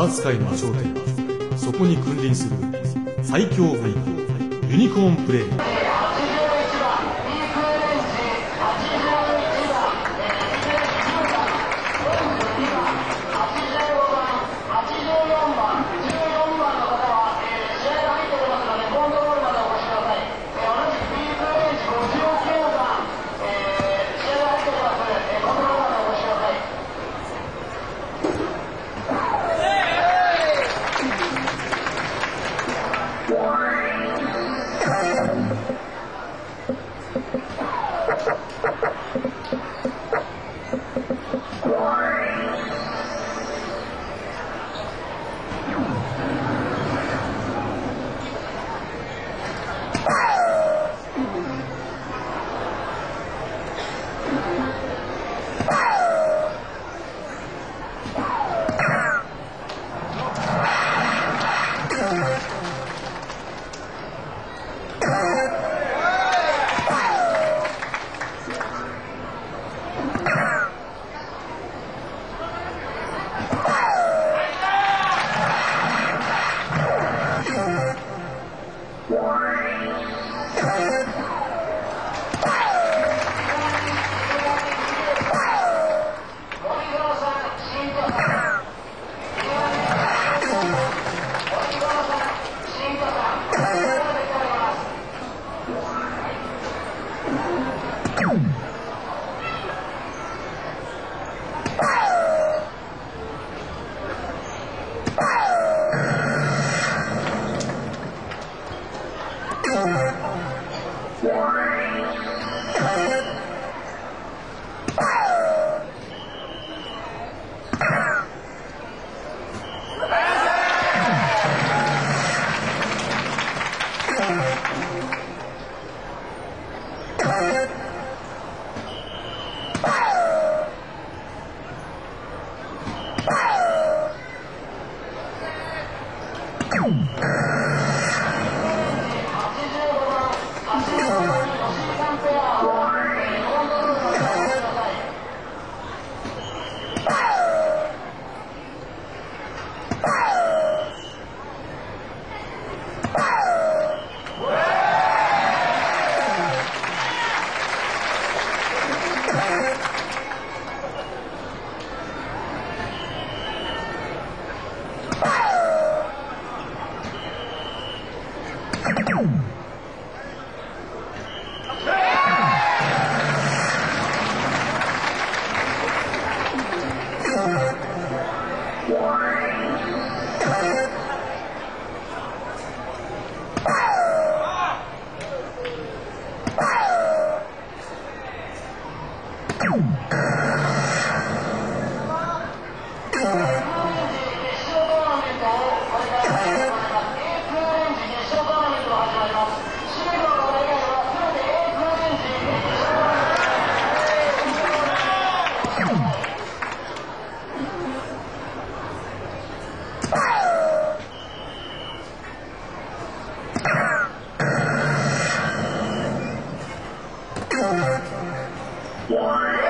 ダーツ界の頂点はそこに君臨する最強ファイターユニコーンプレイヤー。Oh. Boom! Boom! Yeah.